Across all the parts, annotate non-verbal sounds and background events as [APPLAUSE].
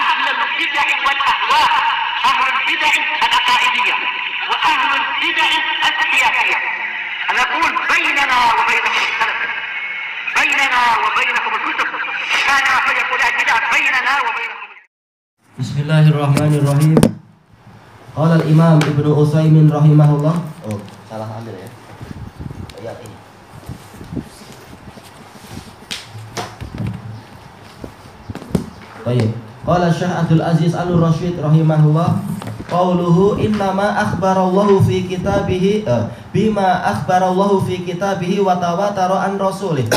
أهل البدع والأهواء أهل البدع العقائدية وأهل البدع السياسية أنا أقول بيننا وبينكم السلف بيننا وبينكم الكتب كان فيقول البدع بيننا وبينكم Bismillahirrahmanirrahim. Qala al-Imam Ibnu Utsaimin rahimahullah. Oh, salah ambil ya. Ayat ini. Baik. Qala Syekh Abdul Aziz Al-Rasyid rahimahullah qauluhu innama akhbarallahu fi kitabihi eh, bima akhbarallahu fi kitabihi wa tawatara an rasulih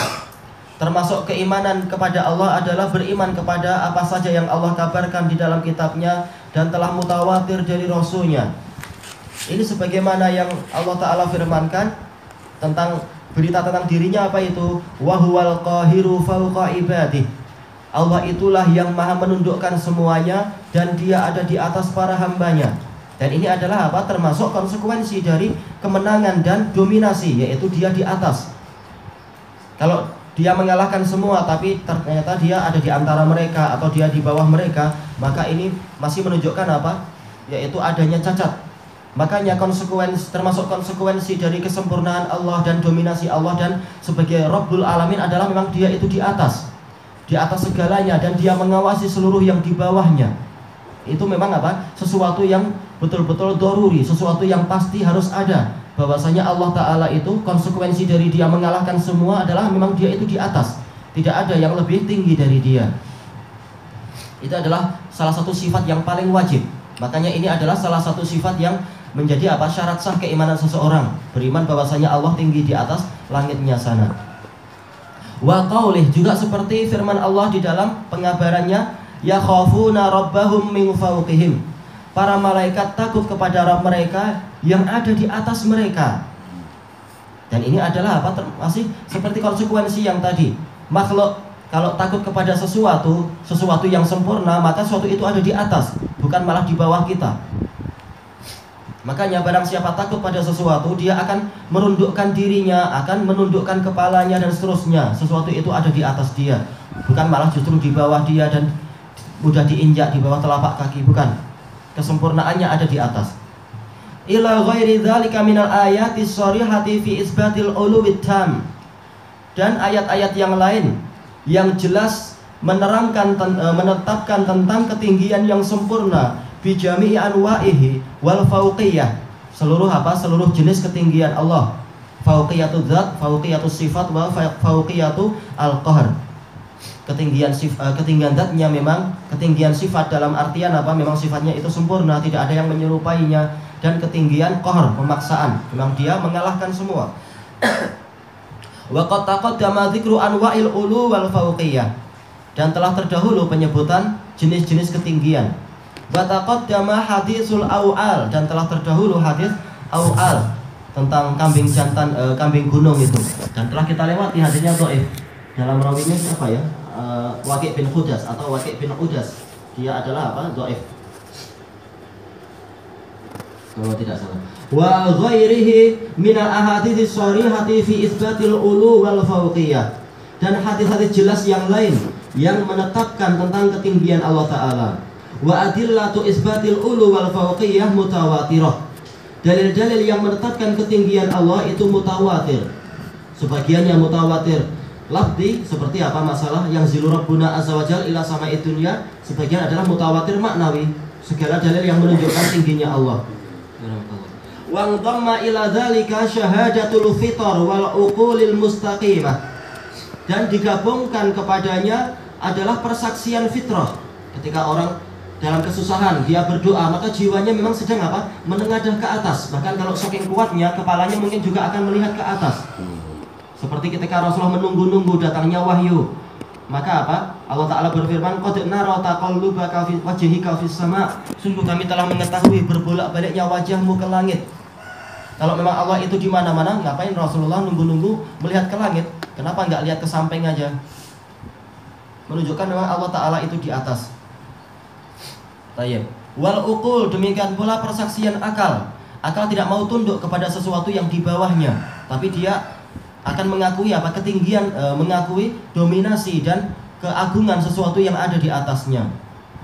Termasuk keimanan kepada Allah adalah beriman kepada apa saja yang Allah kabarkan di dalam kitabnya dan telah mutawatir dari Rasulnya. Ini sebagaimana yang Allah Ta'ala firmankan tentang berita tentang dirinya apa itu? Wahuwal qahiru fauqa ibadih. Allah itulah yang maha menundukkan semuanya dan dia ada di atas para hambanya. Dan ini adalah apa? Termasuk konsekuensi dari kemenangan dan dominasi, yaitu dia di atas. Kalau dia mengalahkan semua tapi ternyata dia ada di antara mereka atau dia di bawah mereka maka ini masih menunjukkan apa yaitu adanya cacat makanya konsekuensi termasuk konsekuensi dari kesempurnaan Allah dan dominasi Allah dan sebagai Rabbul Alamin adalah memang dia itu di atas di atas segalanya dan dia mengawasi seluruh yang di bawahnya. Itu memang apa? Sesuatu yang betul-betul doruri sesuatu yang pasti harus ada. Bahwasanya Allah Ta'ala itu konsekuensi dari dia mengalahkan semua adalah memang dia itu di atas. Tidak ada yang lebih tinggi dari dia. Itu adalah salah satu sifat yang paling wajib. Makanya ini adalah salah satu sifat yang menjadi apa? Syarat sah keimanan seseorang. Beriman bahwasanya Allah tinggi di atas langitnya sana wa qaulih juga seperti firman Allah di dalam pengabarannya ya khafuna rabbahum min fawqihim para malaikat takut kepada Rabb mereka yang ada di atas mereka. Dan ini adalah apa? Masih seperti konsekuensi yang tadi. Makhluk kalau takut kepada sesuatu, sesuatu yang sempurna, maka sesuatu itu ada di atas, bukan malah di bawah kita. Makanya barang siapa takut pada sesuatu, dia akan merundukkan dirinya, akan menundukkan kepalanya dan seterusnya. Sesuatu itu ada di atas dia, bukan malah justru di bawah dia dan mudah diinjak di bawah telapak kaki, bukan. Kesempurnaannya ada di atas. Ila ghairi dzalika minal ayati sharihati fi isbatil uluwit dan ayat-ayat yang lain yang jelas menerangkan menetapkan tentang ketinggian yang sempurna. Bi jami'i anwa'ihi wal fauqiyah. Seluruh apa? Seluruh jenis ketinggian Allah. Fauqiyatu dzat fauqiyatu sifat wa fauqiyatu al qahr ketinggian sif, ketinggian zatnya memang ketinggian sifat dalam artian apa? Memang sifatnya itu sempurna tidak ada yang menyerupainya. Dan ketinggian kohor pemaksaan. Memang dia mengalahkan semua. [COUGHS] Wa qad taqaddama dzikru anwa'il ulu wal fawqiyah dan telah terdahulu penyebutan jenis-jenis ketinggian wa taqaddama hadisul awal dan telah terdahulu hadis awal tentang kambing jantan e, kambing gunung itu dan telah kita lewati hadisnya dhaif dalam rawinya siapa ya e, Waqi' bin Hudas atau Waqi' bin Udas dia adalah apa dhaif kalau tidak salah. Wa ghairihi min al-ahadits sharihati fi isbatil ulu wal fawqiyah. Dan hadis-hadis jelas yang lain yang menetapkan tentang ketinggian Allah taala. Wa adillatu isbatil ulu wal fawqiyah mutawatirah. Dalil-dalil yang menetapkan ketinggian Allah itu mutawatir. Sebagian yang mutawatir Labdi seperti apa masalah yang zilu rabbuna azza wajal ila sama dunya sebagian adalah mutawatir maknawi segala dalil yang menunjukkan tingginya Allah Wang dhamma ila dzalika syahadatul fitar wal uqulil mustaqimah. Dan digabungkan kepadanya adalah persaksian fitrah. Ketika orang dalam kesusahan dia berdoa maka jiwanya memang sedang apa? Menengadah ke atas. Bahkan kalau saking kuatnya kepalanya mungkin juga akan melihat ke atas. Seperti ketika Rasulullah menunggu-nunggu datangnya wahyu. Maka apa? Allah Ta'ala berfirman sama. Sungguh kami telah mengetahui berbolak-baliknya wajahmu ke langit. Kalau memang Allah itu di mana-mana, ngapain Rasulullah nunggu-nunggu melihat ke langit? Kenapa nggak lihat ke samping aja? Menunjukkan memang Allah Taala itu di atas. Tayyib. Wal ukul demikian pula persaksian akal. Akal tidak mau tunduk kepada sesuatu yang di bawahnya, tapi dia akan mengakui apa ketinggian, e, mengakui dominasi dan keagungan sesuatu yang ada di atasnya.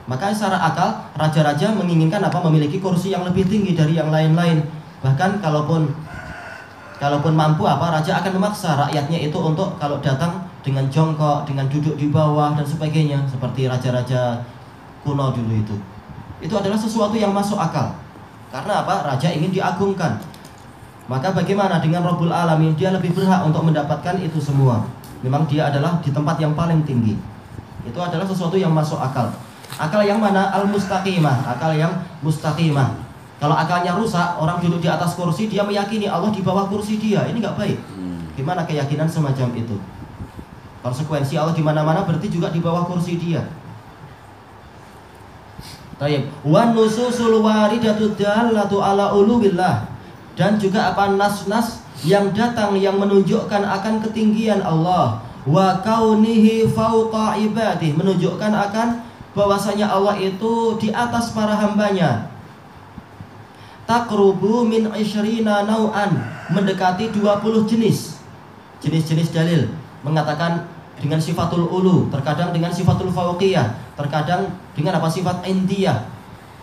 Maka secara akal raja-raja menginginkan apa? Memiliki kursi yang lebih tinggi dari yang lain-lain. Bahkan kalaupun kalaupun mampu apa raja akan memaksa rakyatnya itu untuk kalau datang dengan jongkok, dengan duduk di bawah dan sebagainya seperti raja-raja kuno dulu itu. Itu adalah sesuatu yang masuk akal. Karena apa? Raja ingin diagungkan. Maka bagaimana dengan Rabbul Alamin? Dia lebih berhak untuk mendapatkan itu semua. Memang dia adalah di tempat yang paling tinggi. Itu adalah sesuatu yang masuk akal. Akal yang mana? Al-mustaqimah, akal yang mustaqimah. Kalau akalnya rusak, orang duduk di atas kursi, dia meyakini Allah di bawah kursi dia. Ini nggak baik. Gimana keyakinan semacam itu? Konsekuensi Allah di mana-mana berarti juga di bawah kursi dia. Tayyib. Wan nususul waridatu dallatu ala ulubillah. Dan juga apa nas-nas yang datang yang menunjukkan akan ketinggian Allah. Wa kaunihi fauqa ibadih. Menunjukkan akan bahwasanya Allah itu di atas para hambanya. Takrubu min isyrina nau'an. Mendekati 20 jenis. Jenis-jenis dalil. Mengatakan dengan sifatul ulu terkadang dengan sifatul fawqiyah terkadang dengan apa sifat intiyah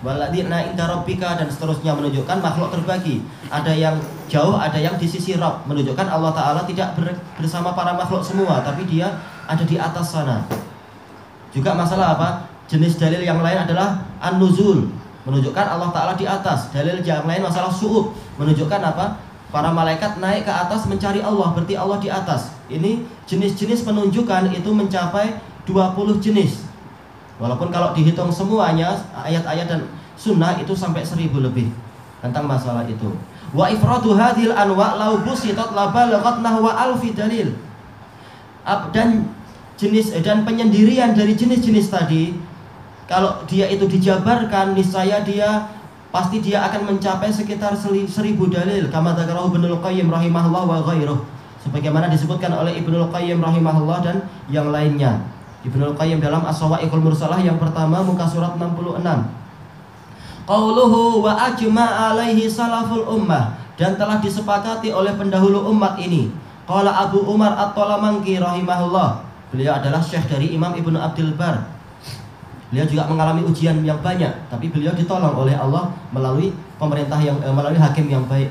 waladina inda rabbika dan seterusnya menunjukkan makhluk terbagi. Ada yang jauh ada yang di sisi Rabb. Menunjukkan Allah Ta'ala tidak bersama para makhluk semua tapi dia ada di atas sana. Juga masalah apa? Jenis dalil yang lain adalah an-nuzul, menunjukkan Allah Taala di atas. Dalil yang lain masalah su'ub, menunjukkan apa? Para malaikat naik ke atas mencari Allah, berarti Allah di atas. Ini jenis-jenis penunjukan itu mencapai 20 jenis. Walaupun kalau dihitung semuanya ayat-ayat dan sunnah itu sampai seribu lebih tentang masalah itu. Wa ifradu hadhil anwa lau busitat la balaghat nahwa alfi dalil. Dan jenis dan penyendirian dari jenis-jenis tadi kalau dia itu dijabarkan niscaya dia pasti dia akan mencapai sekitar seribu dalil kama dzakarahu Ibnu Qayyim rahimahullah wa ghairuh sebagaimana disebutkan oleh Ibnu Qayyim rahimahullah dan yang lainnya. Ibnu Qayyim dalam As-Sawa'iqul Mursalah yang pertama muka surat 66 Qauluhu wa ajma alaihi salaful ummah dan telah disepakati oleh pendahulu umat ini. Qala Abu Umar At-Talamangki rahimahullah. Beliau adalah syekh dari Imam Ibnu Abdul Bar. Beliau juga mengalami ujian yang banyak, tapi beliau ditolong oleh Allah melalui pemerintah yang eh, melalui hakim yang baik.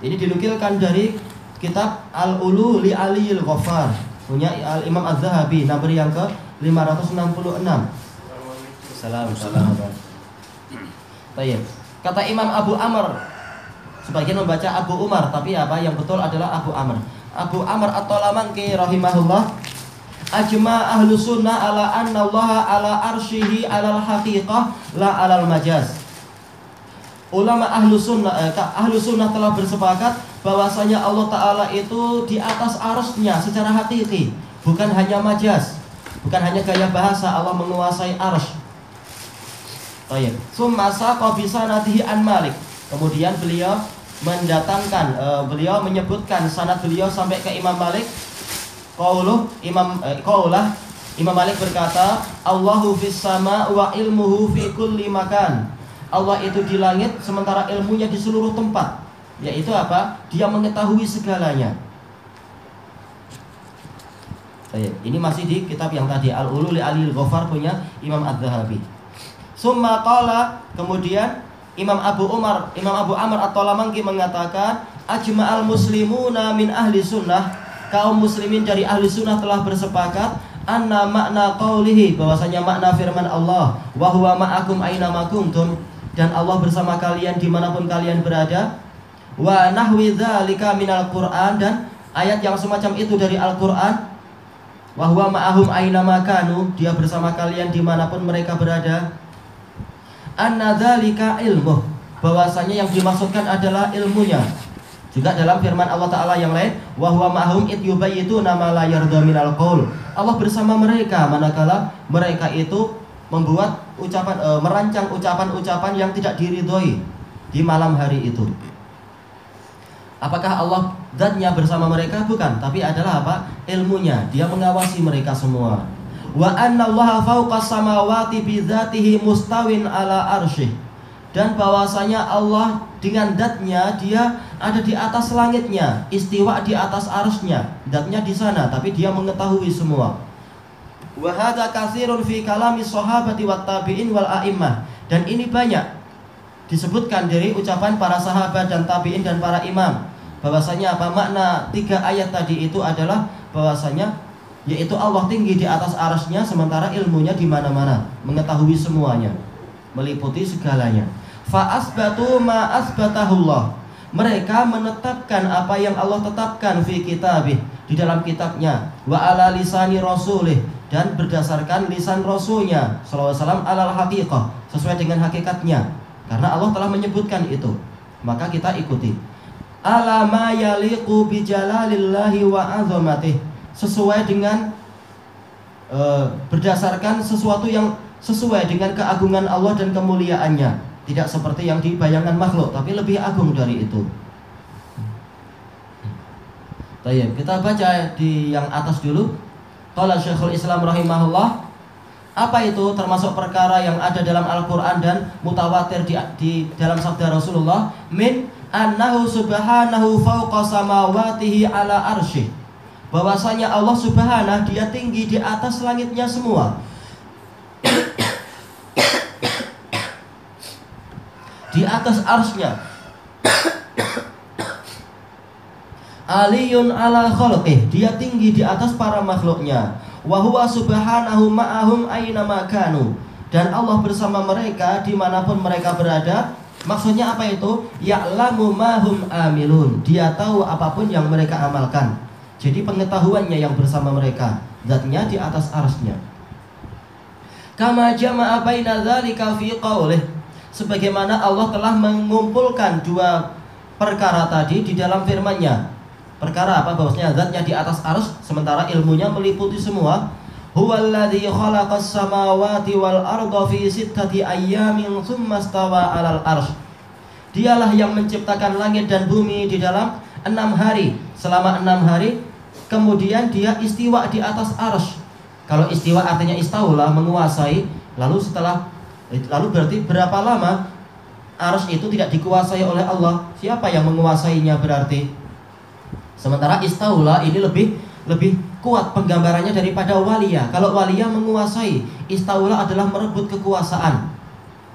Ini dinukilkan dari kitab Al-Ulu li Aliyil Ghaffar punya Al Imam Az-Zahabi nomor yang ke 566. Salam salam. Tayyib. Kata Imam Abu Amr sebagian membaca Abu Umar tapi apa yang betul adalah Abu Amr. Abu Amr At-Talamangki rahimahullah ajma ahlu sunnah ala anna Allah ala arshihi alal haqiqah la alal majaz ulama ahlu sunnah eh, ahlu sunnah telah bersepakat bahwasanya Allah Taala itu di atas arsnya secara hakiki bukan hanya majaz bukan hanya gaya bahasa Allah menguasai ars Baik. Summa saqa natihi an Malik. Kemudian beliau mendatangkan uh, beliau menyebutkan sanad beliau sampai ke Imam Malik Qauluh Imam eh, qaulah Imam Malik berkata, Allahu fis sama wa ilmuhu fi kulli makan. Allah itu di langit sementara ilmunya di seluruh tempat. Yaitu apa? Dia mengetahui segalanya. Ini masih di kitab yang tadi Al-Ulu li Alil Ghafar punya Imam Az-Zahabi. Summa qala kemudian Imam Abu Umar, Imam Abu Amr At-Talamangki mengatakan ajma'al muslimuna min ahli sunnah kaum muslimin dari ahli sunnah telah bersepakat anna makna qawlihi bahwasanya makna firman Allah wa huwa ma'akum aina dan Allah bersama kalian di mana pun kalian berada wa nahwi dzalika minal Qur'an dan ayat yang semacam itu dari Al-Qur'an. Wa huwa ma'ahum aina makanu dia bersama kalian di mana pun mereka berada. Anna dzalika ilmu bahwasanya yang dimaksudkan adalah ilmunya. Juga dalam firman Allah Ta'ala yang lain Wahwa ma'hum it yubayitu nama la yarda minal qaul. Allah bersama mereka manakala mereka itu membuat ucapan e, merancang ucapan-ucapan yang tidak diridhoi di malam hari itu. Apakah Allah zatnya bersama mereka? Bukan, tapi adalah apa? Ilmunya. Dia mengawasi mereka semua. Wa anna Allah fawqa samawati bi mustawin ala arsyih dan bahwasanya Allah dengan datnya dia ada di atas langitnya istiwa di atas arusnya datnya di sana tapi dia mengetahui semua Wa hadza katsirun fi kalami sahabati wat tabi'in wal a'immah. Dan ini banyak disebutkan dari ucapan para sahabat dan tabi'in dan para imam. Bahwasanya apa makna tiga ayat tadi itu adalah bahwasanya yaitu Allah tinggi di atas arasnya sementara ilmunya di mana-mana, mengetahui semuanya, meliputi segalanya. Fa asbatu ma asbatahullah. Mereka menetapkan apa yang Allah tetapkan fi kitabih di dalam kitabnya wa ala lisani rasulih dan berdasarkan lisan rasulnya sallallahu alaihi wasallam alal haqiqah sesuai dengan hakikatnya karena Allah telah menyebutkan itu. Maka kita ikuti. Ala ma yaliqu bi jalalillahi wa azamatih sesuai dengan uh, berdasarkan sesuatu yang sesuai dengan keagungan Allah dan kemuliaannya. Tidak seperti yang dibayangkan makhluk tapi lebih agung dari itu. Baik, kita baca di yang atas dulu. Qala Syekhul Islam rahimahullah apa itu termasuk perkara yang ada dalam Al-Quran dan mutawatir di, di dalam sabda Rasulullah? Min annahu subhanahu fauqa samawatihi ala arsyih bahwasanya Allah subhanahu dia tinggi di atas langitnya semua. Di atas arsnya Aliyun ala khalqih Dia tinggi di atas para makhluknya Wa huwa subhanahu ma'ahum aina makanu Dan Allah bersama mereka di mana pun mereka berada. Maksudnya apa itu? Ya'lamu mahum amilun. Dia tahu apa pun yang mereka amalkan. Jadi pengetahuannya yang bersama mereka. Zatnya di atas arsnya. Kama jama'a baina dzalika fi Sebagaimana Allah telah mengumpulkan dua perkara tadi di dalam firman-Nya Perkara apa? Bahwasanya zatnya di atas arus sementara ilmunya meliputi semua. Khalaqas samawati wal arda fi sittati 'alal arsy. Dialah yang menciptakan langit dan bumi di dalam enam hari. Selama enam hari, kemudian dia istiwa di atas arsh. Kalau istiwa artinya istaula, menguasai. Lalu setelah lalu berarti berapa lama arsh itu tidak dikuasai oleh Allah? Siapa yang menguasainya berarti? Sementara istaula ini lebih lebih kuat penggambarannya daripada walia. Kalau walia menguasai, istaula adalah merebut kekuasaan.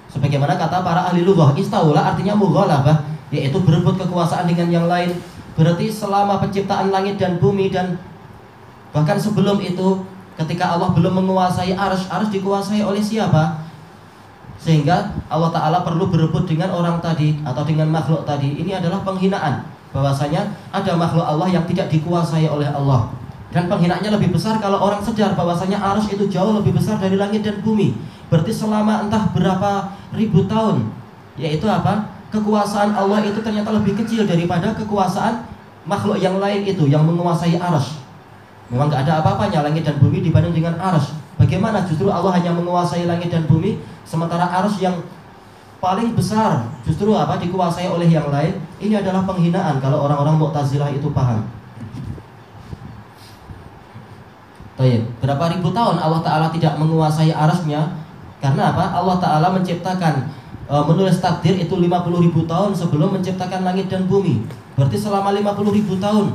Sebagaimana kata para ahli lughah, istaula artinya mughalabah, yaitu berebut kekuasaan dengan yang lain. Berarti selama penciptaan langit dan bumi dan bahkan sebelum itu ketika Allah belum menguasai arsh, arsh dikuasai oleh siapa? Sehingga Allah Ta'ala perlu berebut dengan orang tadi atau dengan makhluk tadi. Ini adalah penghinaan bahwasanya ada makhluk Allah yang tidak dikuasai oleh Allah. Dan penghinaannya lebih besar kalau orang sedar bahwasanya arus itu jauh lebih besar dari langit dan bumi. Berarti selama entah berapa ribu tahun, yaitu apa? Kekuasaan Allah itu ternyata lebih kecil daripada kekuasaan makhluk yang lain itu yang menguasai arus. Memang nggak ada apa-apanya langit dan bumi dibanding dengan arus. Bagaimana justru Allah hanya menguasai langit dan bumi, sementara arus yang paling besar justru apa? Dikuasai oleh yang lain. Ini adalah penghinaan kalau orang-orang Mu'tazilah itu paham. Baik, berapa ribu tahun Allah Ta'ala tidak menguasai arasnya? Karena apa? Allah Ta'ala menciptakan e, Menulis takdir itu 50 ribu tahun sebelum menciptakan langit dan bumi. Berarti selama 50 ribu tahun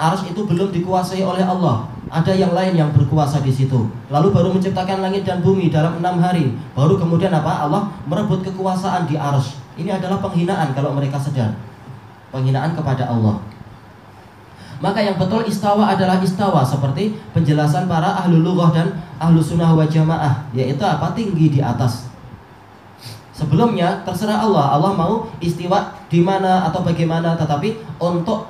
Aras itu belum dikuasai oleh Allah ada yang lain yang berkuasa di situ. Lalu baru menciptakan langit dan bumi dalam enam hari. Baru kemudian apa? Allah merebut kekuasaan di arus. Ini adalah penghinaan kalau mereka sedar. Penghinaan kepada Allah. Maka yang betul istawa adalah istawa seperti penjelasan para ahlu lughah dan ahlu sunnah wa jamaah yaitu apa tinggi di atas. Sebelumnya terserah Allah, Allah mau istiwa di mana atau bagaimana, tetapi untuk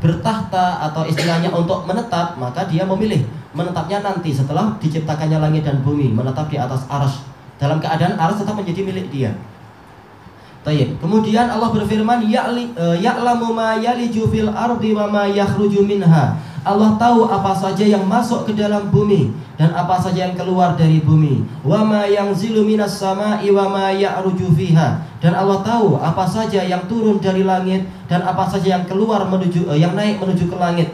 bertahta atau istilahnya untuk menetap, maka dia memilih menetapnya nanti setelah diciptakannya langit dan bumi, menetap di atas aras. Dalam keadaan aras tetap menjadi milik dia. Tayyib. Kemudian Allah berfirman, eh, "Ya'lamu ma yaliju fil ardi wa ma yakhruju minha." Allah tahu apa saja yang masuk ke dalam bumi dan apa saja yang keluar dari bumi. Wa ma yanzilu minas sama'i wa ma ya'ruju fiha. Dan Allah tahu apa saja yang turun dari langit dan apa saja yang keluar menuju eh, yang naik menuju ke langit.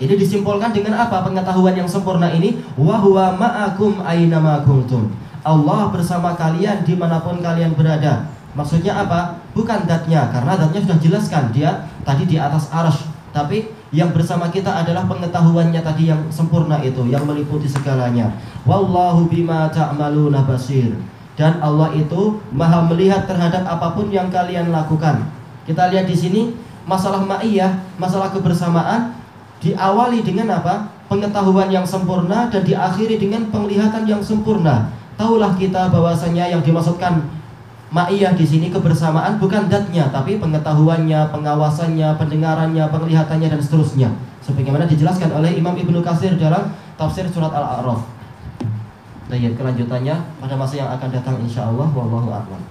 Ini disimpulkan dengan apa pengetahuan yang sempurna ini? Wa huwa ma'akum aina ma kuntum. Allah bersama kalian di mana pun kalian berada. Maksudnya apa? Bukan datnya, karena datnya sudah jelaskan dia tadi di atas arsh. Tapi yang bersama kita adalah pengetahuannya tadi yang sempurna itu yang meliputi segalanya wallahu bima ta'maluna basir dan Allah itu maha melihat terhadap apa pun yang kalian lakukan kita lihat di sini masalah ma'iyah masalah kebersamaan diawali dengan apa pengetahuan yang sempurna dan diakhiri dengan penglihatan yang sempurna tahulah kita bahwasanya yang dimaksudkan Ma'iyah di sini kebersamaan bukan datnya, tapi pengetahuannya, pengawasannya, pendengarannya, penglihatannya dan seterusnya. Sebagaimana dijelaskan oleh Imam Ibnu Katsir dalam tafsir surat Al-A'raf. Baik, kelanjutannya pada masa yang akan datang insya Allah wallahu a'lam.